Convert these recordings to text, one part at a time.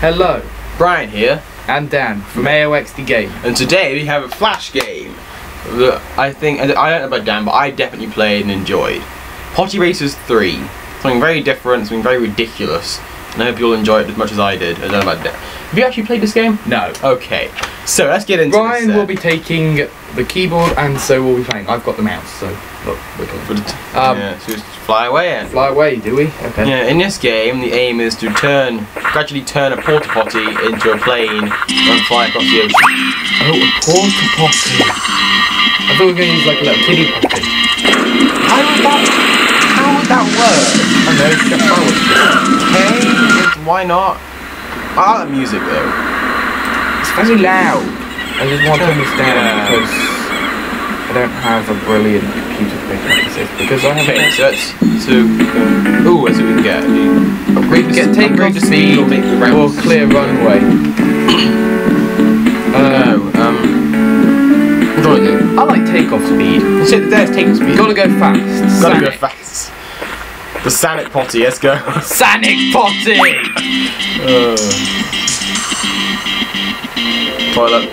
Hello, Brian here, I'm Dan from AOXD Game. and today we have a flash game that I think, I don't know about Dan, but I definitely played and enjoyed. Potty Racers 3. Something very different, something very ridiculous. And I hope you'll enjoy it as much as I did. I don't know about Dan. Have you actually played this game? No. Okay, so let's get into Brian this. will be taking the keyboard and so will be playing. I've got the mouse, so look, we're going. Um, yeah, so fly away and Fly away, do we? Okay. Yeah, in this game, the aim is to turn, gradually turn a porta potty into a plane and fly across the ocean. Oh, a porta potty. I thought we were going to use like a little kiddie potty. How would that? How would that work? I know. Okay, why not? I like the music though. It's very loud. I just want to understand Yeah. because I don't have a brilliant computer to up this because I have so let's so um, ooh, what we can get. Upgrade the Get take off speed or make clear runway. No, Uh, um, what do I do? I like takeoff speed. Hit there's take speed. You gotta go fast. Gotta go fast. The Sanic potty, let's go. Sonic potty. Uh, toilet.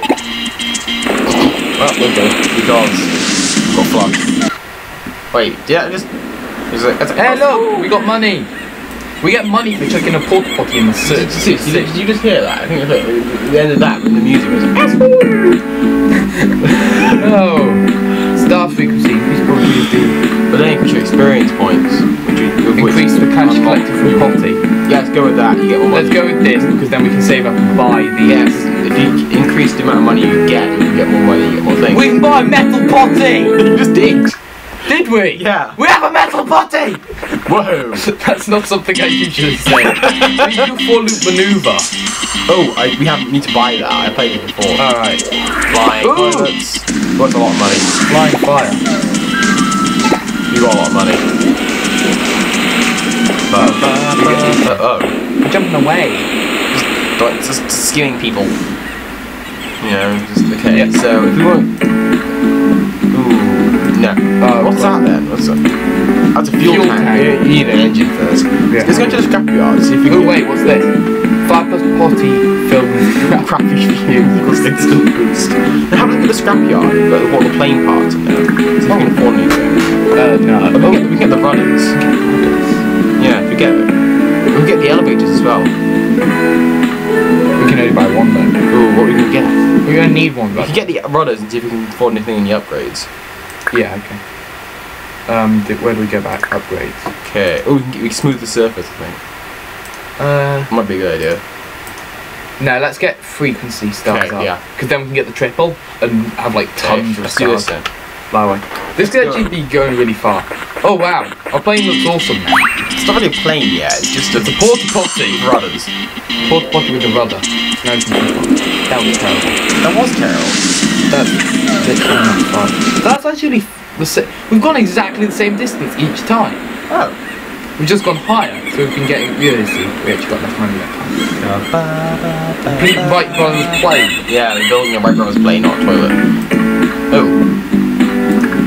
Oh, we're good. Because Wait, did I just? Is it? Is it Hey, look, we got money. We get money for checking a porta potty in the Did, did, did, did you just hear that? I think it was oh. the end of that when the music was. Oh, star frequency. Increase probability. But then increase your experience points. Which you, which Increase the cash collected from potty. Yeah, let's go with that. You get more money. Let's go with this because then we can save up and buy the. Yes, if you increase the amount of money you get, you get more money, you get more things. We can buy a metal potty. you just did. Did we? Yeah. We have a metal potty. Whoa. That's not something I usually say. we do four loop maneuver. Oh, I, we have need to buy that. I played it before. All right. Flying Ooh. toilets. Worth a lot of money. Flying fire. You got a lot of money. Oh. I'm jumping away. But just, just skimming people. You know, just okay. Yeah. So if we want, ooh, no. Uh, What's that then? What's that? That's a fuel, Fuel tank. tank. You you need an engine first. Yeah. Let's go to the scrapyard. See if we can. Oh wait, what's this? Five plus potty filled with crap. Crappy fuel equals instant boost. Now have a look at the scrapyard. But what the plane parts in there? See if we can afford anything. Uh, no. Oh, we, can get, we can get the runners. We get. We can get the elevators as well. We can only buy one though. Ooh, what we can get? We're gonna need one, We can get the runners and see if we can afford anything in the upgrades. yeah, okay. Um, did, where do we go back? Upgrades. Okay. Oh, we can, we can smooth the surface. I think Uh, might be a good idea. no, let's get frequency stars Okay, up. yeah. Because then we can get the triple and have like tons Okay, of let's do this stars. then. Away. This could actually be going really far. Oh wow, our plane looks awesome now. It's not really a plane yet. It's just a It's a porta potty. rudders. Porta potty with a rudder. No, that was terrible. That was terrible. That's literally not. That's actually the same. We've gone exactly the same distance each time. Oh. We've just gone higher, so we can get really see. We actually got less money that time. Pete Wright Brothers plane. Yeah, they're building a Wright Brothers plane, not a toilet. Oh.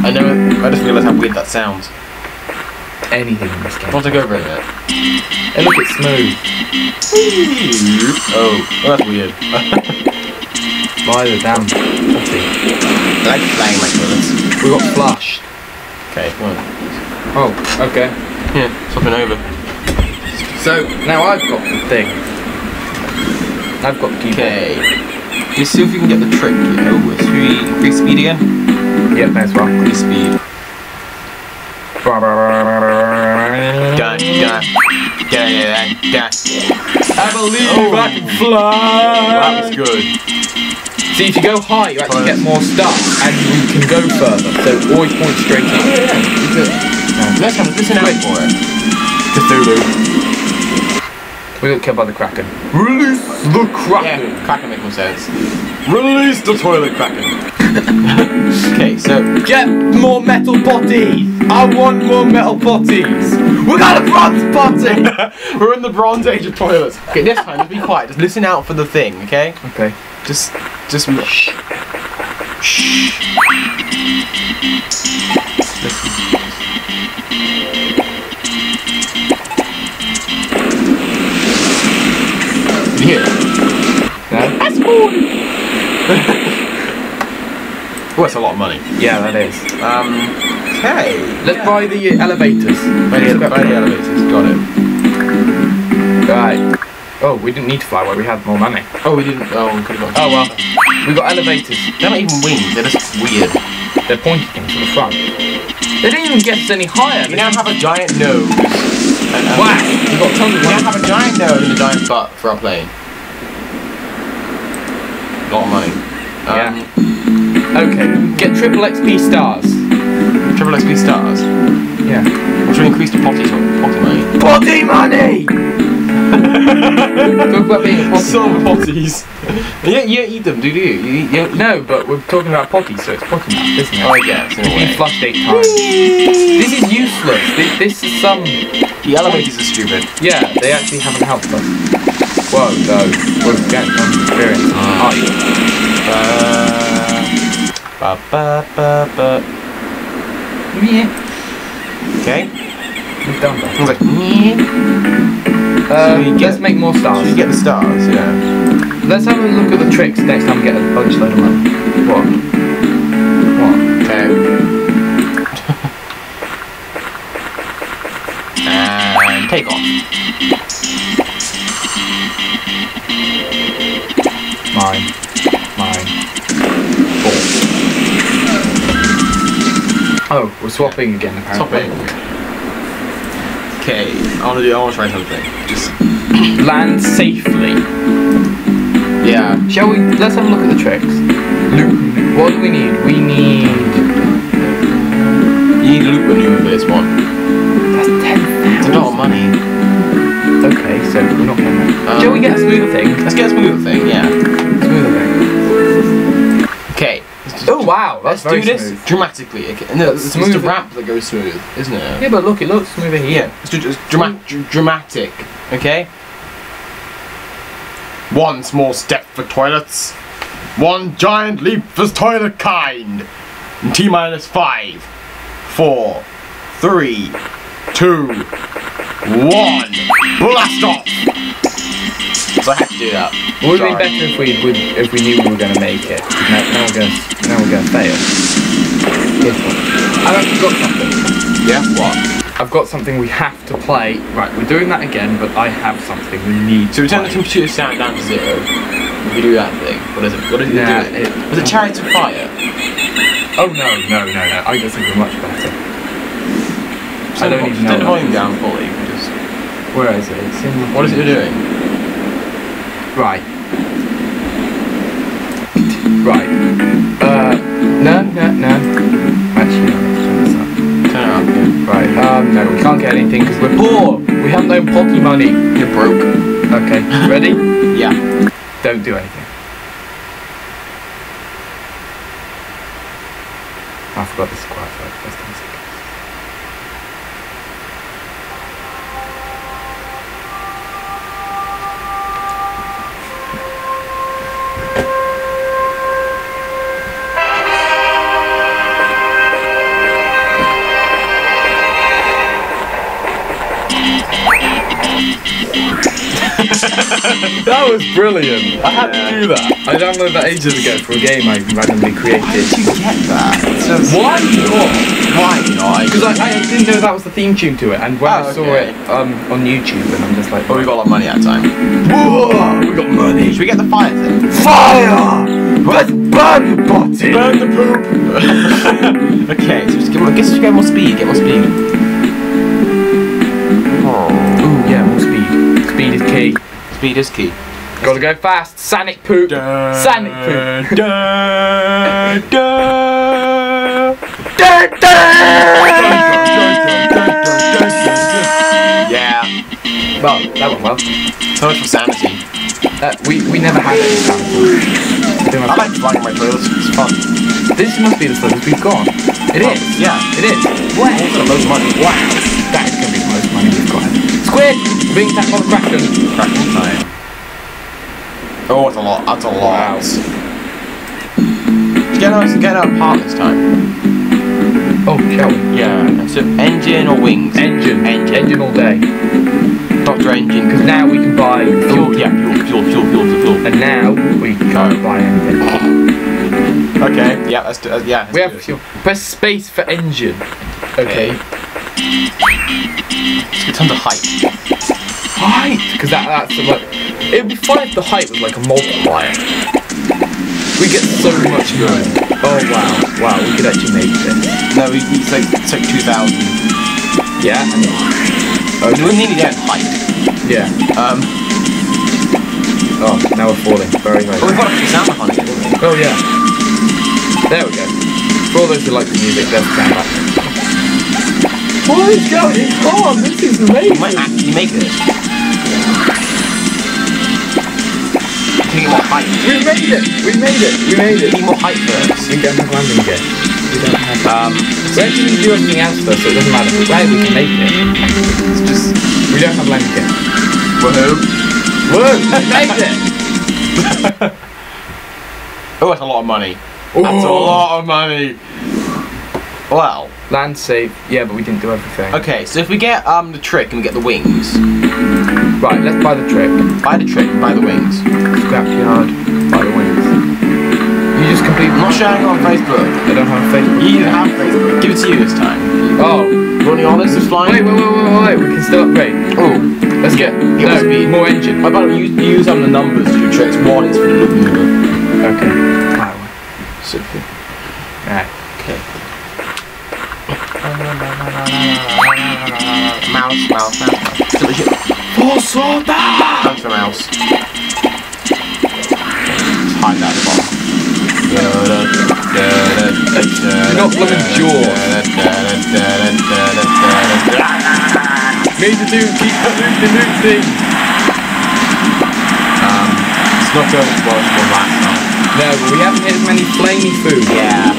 I know. I just realised how weird that sounds. Anything in this I game. want to go over in it. Hey, look, it's smooth. Oh, that's weird. By the damn potty. I like flying like toilets. We got flushed. Okay, come on. Oh, okay. Yeah, swapping over. So now I've got the thing. I've got keyboard. Okay. Let's see if we can get the trick. Yeah. Oh, should we increase speed again? Yep, that's right. Increase speed. I believe Oh. I can fly. Oh, that was good. See, if you go high, you actually get more stuff, and you can go further. So always point straight up. Next time, listen out for it. Cthulhu. We got killed by the Kraken. Release the Kraken. Yeah, Kraken makes more sense. Release the toilet Kraken. okay, so Get more metal potties. I want more metal potties. We got a bronze potty. we're in the Bronze Age of toilets. Okay, this time just be quiet. Just listen out for the thing, okay? okay. Just, just. Shh. Shh. Can you hear it? That's a lot of money. Yeah, that is. Um, okay. Let's buy the elevators. Buy the, buy the elevators. Got it. Right. Oh, we didn't need to fly away. We had more money. Oh, we didn't. Oh, we could have got. Oh well. We got elevators. They're not even wings. They're just weird. They're pointing to the front. They didn't even get us any higher. We now have a giant nose. And, and Wow. We got tons of We now have a giant nose and a giant butt for our plane. A lot of money. Um, Okay. Get triple XP stars. Triple XP stars. Yeah. Which will increase the potty, potty money. Potty money. Talk about being a potty. Silver potties. you, don't- you don't eat them, do you? You, eat- you No, but we're talking about potty, so it's potty math, isn't it? Oh, guess, in a way. flushed eight times. This is useless. This, this is some. The elevators are stupid. Yeah, they actually haven't helped us. Whoa, no. We're getting some experience. Are you? Ba, ba, ba, ba. Yeah. Okay. We've done that. I was like, "Nyeh." Uh, So let's make more So stars. you get the stars, yeah. Let's have a look at the tricks next time we get a bunch load of money. What? What? Okay. and take off. Oh, we're swapping again apparently. Topping. Okay, I wanna do I wanna try something. Just Land safely. Yeah. Shall we? Let's have a look at the tricks. Loop. What do we need? We need. You need loop maneuver this one. That's ten It's a lot of money. Okay, so we're not getting that. Um, Shall we get a smoother thing? Let's get a smoother thing, yeah. Wow, Let's that's very do this smooth. dramatically. Okay. No, it's, it's Smooth. the ramp that goes smooth, isn't it? Yeah, but look, it looks smoother here. It's, ju- it's drama- mm. dr- dramatic, okay? One small step for toilets, one giant leap for toilet kind. In T minus five, four, three, two, one. Blast off! So I had to do that. It would have been better if we would, if we knew we were going to make it. Now, now we're going to now we're going to fail. I've actually got something. Yeah, what? I've got something we have to play. Right, we're doing that again, but I have something we need. So we turn the computer sound down to zero. We do that thing. What is it? What is it Nah, doing? it- Was it Chariots of Fire? Oh no, no, no, no! I got something much better. I don't even know. Turn the volume down fully. Just, Where is it? It's in the what is it doing? Right. Right. Uh, no, no, no. Actually, no, let's turn this up. Turn it up. Right, um, no, we can't get anything because we're poor. We have no potty money. You're broke. Okay, ready? Yeah. Don't do anything. I forgot this That was brilliant. I had to do that. I downloaded that ages ago for a game I randomly created. Why did you get that? Just, Why not? why not? Because I, I didn't know that was the theme tune to it, and when Oh, I saw okay. it um, on YouTube, and I'm just like, Oh, we got a lot of money that time. Whoa, we got money. Should we get the fire thing? Fire! Let's burn the bottom. Burn the poop! okay, so just give, I guess we get more speed, get more speed. Ooh, yeah, more speed. Speed is key. Speed is key. Gotta go fast. Sanic poop. Sanic poop. Yeah, Well, that went well. so much for sanity. Uh, we we never had any sound. I have- like flying my toilets, it's fun. This must be the slowest we've gone. It Oh, is. Yeah. It is. Wow. Also loads of money. Wow. That is going to be the most money we've got. Squid! We're being attacked by the Kraken. Cracking time. Oh, that's a lot. That's a lot. Wow. Get out, get out part this time. Oh, shall we? Yeah. So engine or wings? Engine. Engine. Engine all day. Doctor Engine. Because now we can buy Fuel. Yeah. Fuel. Fuel. Fuel. Fuel. Fuel. And now we can't buy anything. Okay. Yeah. Let's do. Uh, yeah. We have fuel. Press space for engine. Okay. Let's get tons of height. Height! Because that, that's the, like. It would be fun if the height was like a multiplier. We get so much good. Oh wow. Wow, we could actually make this. No, we, it's like it's like two thousand. Yeah? And, Oh, we're nearly there. in Height. yeah. Um. Oh, now we're falling. Very, very But we've got a sound on it, haven't we? Oh yeah. There we go. For all those who like the music, there's the sound back. What is going on? This is We might actually make this. We get more height? We made it! We made it! We made We it! need more height first. We don't have landing gear. We don't have Um, We actually didn't do anything else though, so it doesn't matter. Right, we can make it. it's just. We don't have landing gear. Woohoo! Whoa! We made it! Oh, that's a lot of money. That's a lot of money. Well, Land save. Yeah, but we didn't do everything. okay. So if we get um the trick and we get the wings, Right, let's buy the trick. buy the trick, buy the wings. Scrapyard. Buy the wings. You just completely. I'm not sharing on Facebook. I don't have Facebook. You didn't have Facebook. Give it to you this time. Oh. You want the honors is Wait, flying? wait, wait, wait, wait. wait. We can still upgrade. Oh, Let's get no, speed. more engine. how about you use some of the numbers to do tricks? One is for the look Okay. Wow. Super. Mouse, mouse, mouse, mouse. Silly shit. For soda! Mouse. Hide that at the bottom. Not blooming Need to do keep the loop the loop thing. Um, it's not going as well as the last time. No, but we haven't hit as many flamey food. Yeah.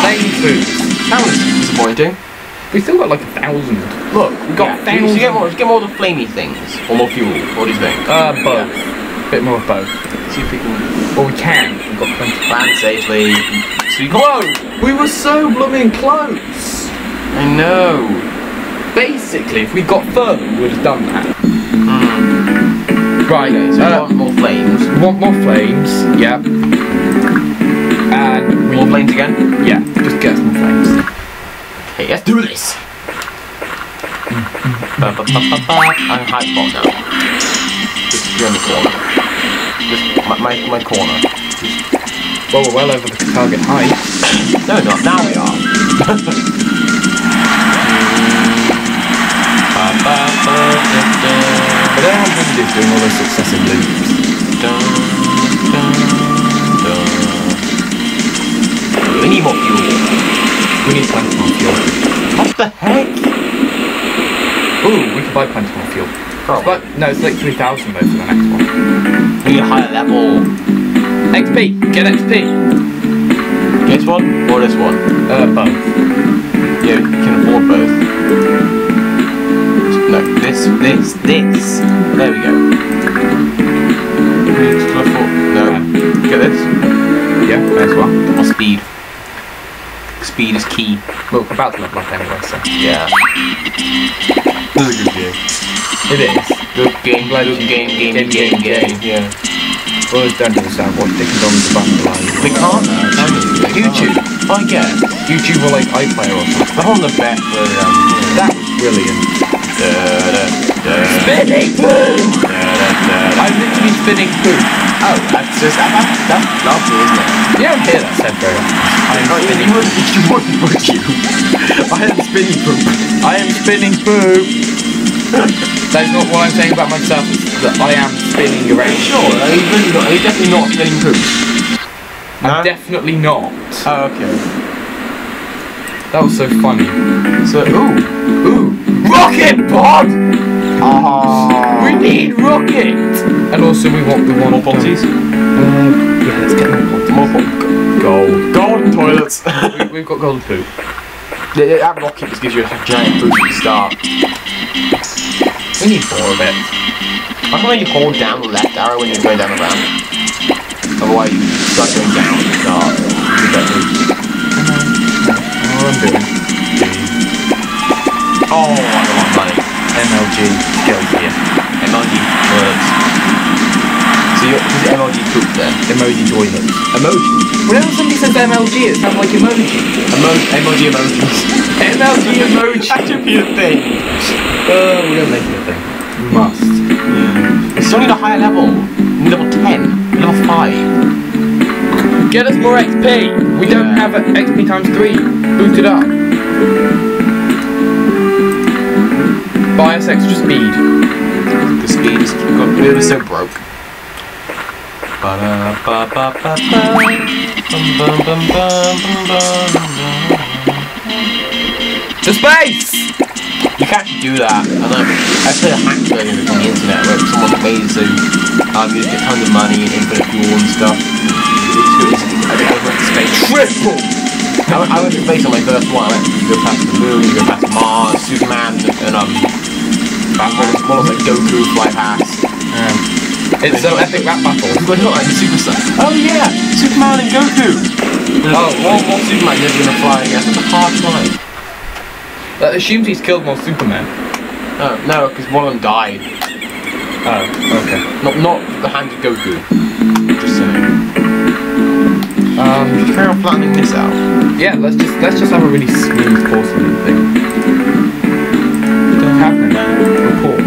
Flamey food. That was disappointing. We still got like a thousand. Look, we got yeah, should get more, get more of the flamey things. Or more fuel. What do you think? Uh, both. A bit more of both. See if we can Well, we can. We've got plenty. land safely. So got. Whoa! We were so blooming close. I know. Basically, if we got further, we would have done that. Mm. Right. Okay, so we uh, want more flames. we want more flames. Yeah. And we More flames again? Yeah, just get some flames. Okay, let's do this. Ba, ba, ba. I'm high spot now. Just in the corner. Just my, my, my corner. Well, we're well over the target height. No, not now we are. But going to do doing all those successive loops. The heck? Ooh, we can buy plenty more fuel. Probably. But no, it's like 3,000 though for the next one. We need a higher level. XP! Get XP! This one or this one? Uh, both. Yeah, you can afford both. No, this, this, this. There we go. Please, can I afford? No. Get this. Yeah, as well. Or speed. Speed is key. Well, about to level up anyway, so. Yeah. This is a good game. It is. Good game, good game, game, game, game, Yeah. Well, it's done to the sound. Watch Dick and Dom's the band We can't now, can we? YouTube. I guess. YouTube or like iPlayer or something. I'm on the bet for um. That was brilliant. Da, da, da, Spinning poo! I'm literally spinning poo. Oh, that's just that, that, that's lovely, isn't it? You don't hear that said very often. I know you wouldn't, you wouldn't, would you? I am spinning poop. I am spinning poo. That's not what I'm saying about myself. That I am spinning around. Sure, are you really not? Are you definitely not spinning poop? I'm definitely not. Oh, okay. That was so funny. So, ooh. Ooh, rocket pod! Ah. We need rocket! And also we want the one. more potties. Uh, yeah, let's get more potties. More pot. Gold. Golden toilets. We, we've got gold poo. Yeah, yeah, that rocket just gives you a giant boost at the start. We need more of it. I can you hold down the left arrow when you're going down the ramp. Otherwise, you start going down at the start. You get boost. what I'm doing. Oh, MLG here. MLG words. So you're, is it MLG poop then? Emoji toilet. Emoji. Whenever somebody says MLG, it sounds like emoji. Emo- emoji emojis. MLG emoji. that should be a thing. Uh, we're gonna make it a thing. We must. It's only a higher level. Level 10. Level 5. Get us more XP. We don't have XP times three. Boot it up. Buy us extra speed. The speed is got we were so broke. To space. You can actually do that. I know. I played a hack version of it on the internet where someone made so um, you get tons of money and infinite fuel and stuff. I think I went to space. Triple. I went, I went to space on my first one. I went to go past the moon, you go past Mars, Superman, and um, Batman, models like Goku fly past. It's so epic rap battle. But not like the Super Saiyan. Oh yeah, Superman and Goku. Oh, one, one Superman never gonna fly again. That's a hard time. That assumes he's killed more Superman. Oh, no, because one of them died. Oh, okay. Not not the hands of Goku. Just saying. Um, Just carry on flattening this out. yeah, let's just let's just have a really smooth porcelain thing. Happening. Report.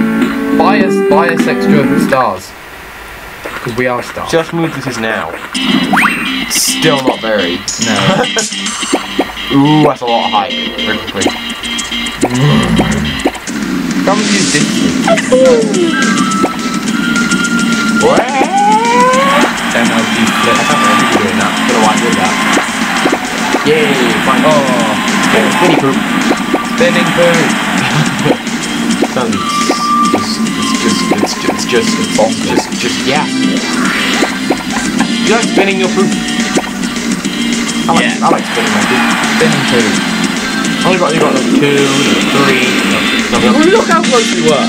Buy us buy us extra stars. Because we are stars. Just move this is now. Still not very. no. Ooh, that's a lot of height. Very quickly. Come and use this. MLG I flip. can't remember you doing that. Don't know why I did that. Yay! Fine. Oh, spinny poop. spinning food. Sounds it's just it's just it's just it's just just just yeah. You like spinning your poop? I like Yeah. I like spinning my poop. Spinning food. Only got you got number two, number three. No, no, no. Look how close we were.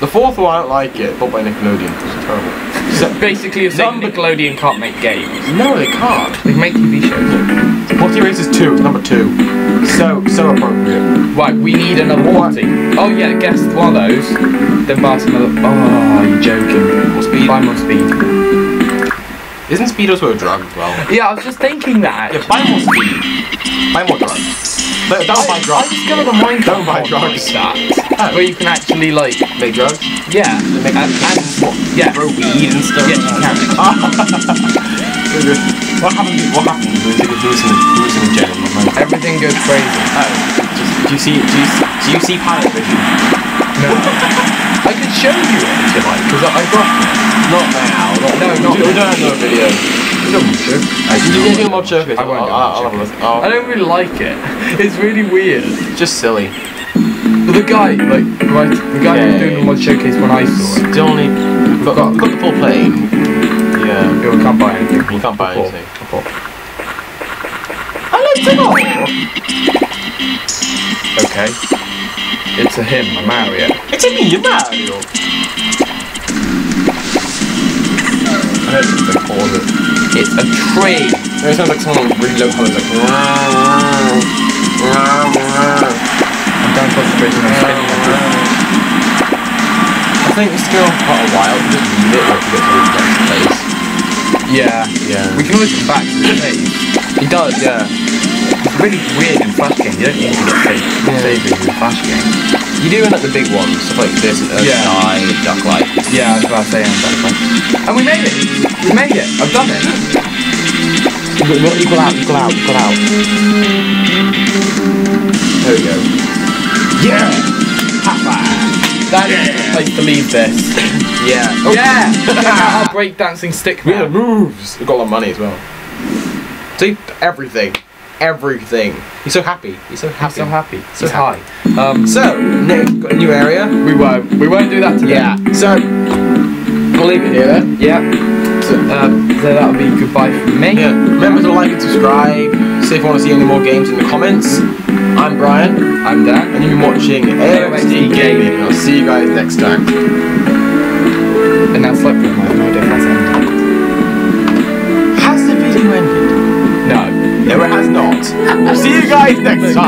The fourth one I don't like it. Bought by Nickelodeon. It's terrible. So basically, if Number- Nickelodeon can't make games, No, they can't. they make TV shows. Potty Racers two. It's number two. So so appropriate. Right, we need another What? party. Oh yeah, guess one of those. Then buy us another. Oh, you're joking. More speed. Buy more speed. Isn't speed also a drug as well? Yeah, I was just thinking that. Yeah, buy more speed. Buy more drugs. But don't buy I drugs. discovered a Minecraft Don't buy mod drugs. like that, oh. where you can actually like, Make drugs. yeah, Make and, and yeah, Grow weed and stuff. yes, you can. what happens? What happened? when you take a boost in the boost in the gel? Everything goes crazy. Oh, just, do you see? Do you, do you see pilot vision? No, I could show you it if you like, because I, I got Not now. Not, No, not we don't have no video. it. Don't want to. You can do a mod showcase. I won't I'll, do a I'll, mod I'll have a look. showcase. Oh, I don't really like it. It's really weird. just silly. But the guy, like, right, the guy who was doing the mod showcase when I saw it. Still need. We've got, Got- got the full plane. Yeah. You can't buy anything. You can't buy Report. anything. Report. Hello, Timo. Okay. It's a him, a Mario. It's a me, Mario. I heard something called it. It's a tree. It sounds like someone with really low colours, like. I'm done concentrating on spinning my foot. I think it's still quite a while to just read it once you get to the next place. Yeah. Yeah. We can always come back to the save. It does, yeah. It's really weird in Flash games. You don't need to get. Yeah. Saving in Flash games. You do in like the big ones, stuff like this and Yeah. Earthside, Ducklight. Yeah, I was about to say I'm back. And we made it. We made it. I've done it. Equal out, equal out, equal out. There we go. Yeah. High five. That is the place to leave this. Yeah. Yeah. Check out our breakdancing stick moves. We've got a lot of money as well. See, everything. Everything. He's so happy. He's so happy. so happy. So He's high. happy. Um, So, Nick, got a new area. we won't. We won't do that today. Yeah. So, we'll leave it here then. Yeah. So, um, so that'll be goodbye from me. Yeah. Remember to like and subscribe. See if you want to see any more games in the comments. I'm Brian, I'm Dan. and you've been watching AOXD Gaming. I'll see you guys next time. And that's like my no idea that's ended. Has the video ended? No. No, it has not. See you guys next time.